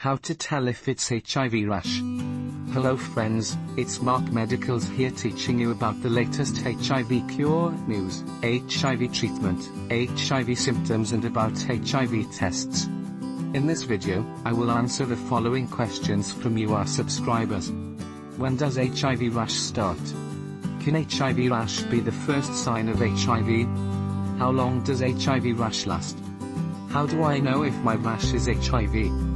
How to tell if it's HIV rash. Hello friends, it's Mark Medicals here teaching you about the latest HIV cure news, HIV treatment, HIV symptoms and about HIV tests. In this video, I will answer the following questions from you our subscribers. When does HIV rash start? Can HIV rash be the first sign of HIV? How long does HIV rash last? How do I know if my rash is HIV?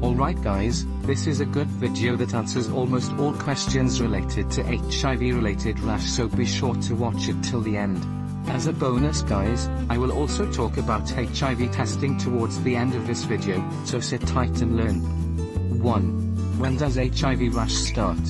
Alright guys, this is a good video that answers almost all questions related to HIV related rash so be sure to watch it till the end. As a bonus guys, I will also talk about HIV testing towards the end of this video, so sit tight and learn. 1. When does HIV rash start?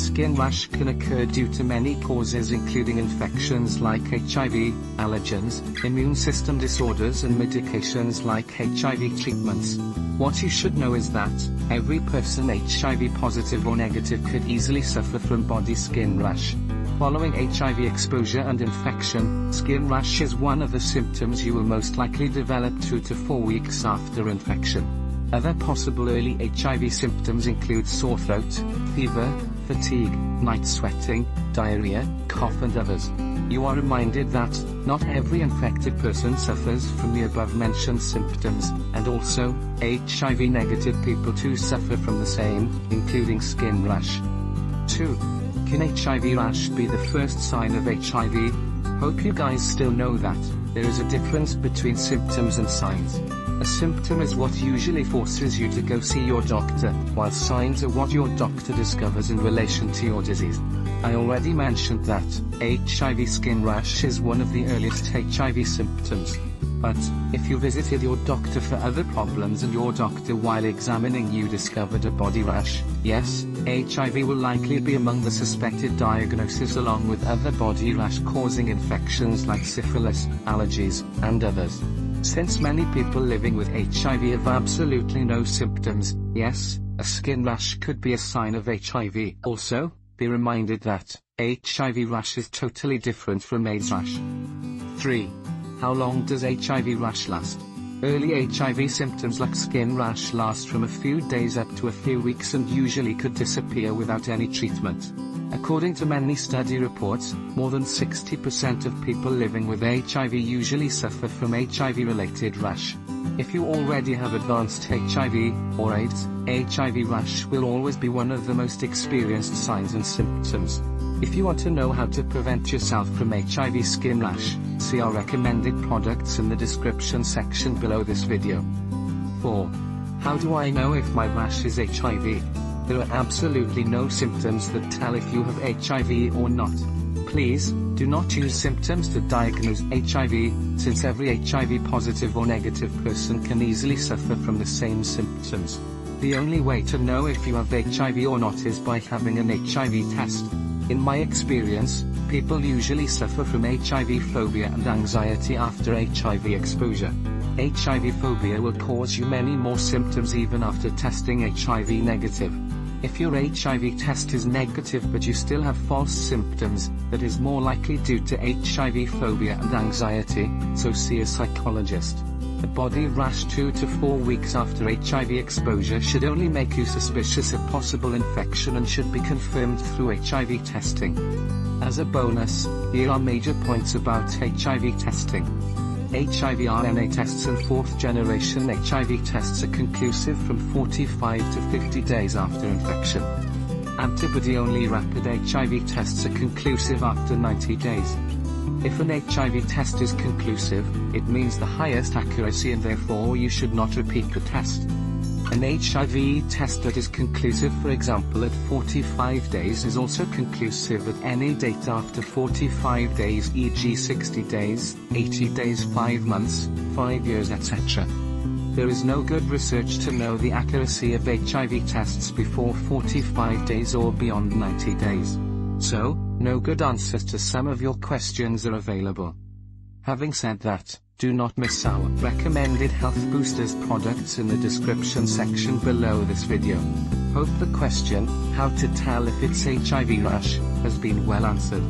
Skin rash can occur due to many causes including infections like HIV, allergens, immune system disorders and medications like HIV treatments. What you should know is that, every person HIV positive or negative could easily suffer from body skin rash. Following HIV exposure and infection, skin rash is one of the symptoms you will most likely develop 2 to 4 weeks after infection. Other possible early HIV symptoms include sore throat, fever, fatigue, night sweating, diarrhea, cough and others. You are reminded that, not every infected person suffers from the above mentioned symptoms, and also, HIV negative people too suffer from the same, including skin rash. 2. Can HIV rash be the first sign of HIV? Hope you guys still know that, there is a difference between symptoms and signs. A symptom is what usually forces you to go see your doctor, while signs are what your doctor discovers in relation to your disease. I already mentioned that, HIV skin rash is one of the earliest HIV symptoms. But, if you visited your doctor for other problems and your doctor while examining you discovered a body rash, yes, HIV will likely be among the suspected diagnosis along with other body rash causing infections like syphilis, allergies, and others. Since many people living with HIV have absolutely no symptoms, yes, a skin rash could be a sign of HIV. Also, be reminded that, HIV rash is totally different from AIDS rash. 3. How long does HIV rash last? Early HIV symptoms like skin rash last from a few days up to a few weeks and usually could disappear without any treatment. According to many study reports, more than 60% of people living with HIV usually suffer from HIV-related rash. If you already have advanced HIV, or AIDS, HIV rash will always be one of the most experienced signs and symptoms. If you want to know how to prevent yourself from HIV skin rash, see our recommended products in the description section below this video. 4. How do I know if my rash is HIV? There are absolutely no symptoms that tell if you have HIV or not. Please, do not use symptoms to diagnose HIV, since every HIV positive or negative person can easily suffer from the same symptoms. The only way to know if you have HIV or not is by having an HIV test. In my experience, people usually suffer from HIV phobia and anxiety after HIV exposure. HIV phobia will cause you many more symptoms even after testing HIV negative. If your HIV test is negative but you still have false symptoms, that is more likely due to HIV phobia and anxiety, so see a psychologist. A body rash 2 to 4 weeks after HIV exposure should only make you suspicious of possible infection and should be confirmed through HIV testing. As a bonus, here are major points about HIV testing. HIV RNA tests and fourth generation HIV tests are conclusive from 45 to 50 days after infection. Antibody-only rapid HIV tests are conclusive after 90 days. If an HIV test is conclusive, it means the highest accuracy and therefore you should not repeat the test. An HIV test that is conclusive for example at 45 days is also conclusive at any date after 45 days e.g. 60 days, 80 days 5 months, 5 years etc. There is no good research to know the accuracy of HIV tests before 45 days or beyond 90 days. So, no good answers to some of your questions are available. Having said that, do not miss our recommended Health Boosters products in the description section below this video. Hope the question, how to tell if it's HIV rash, has been well answered.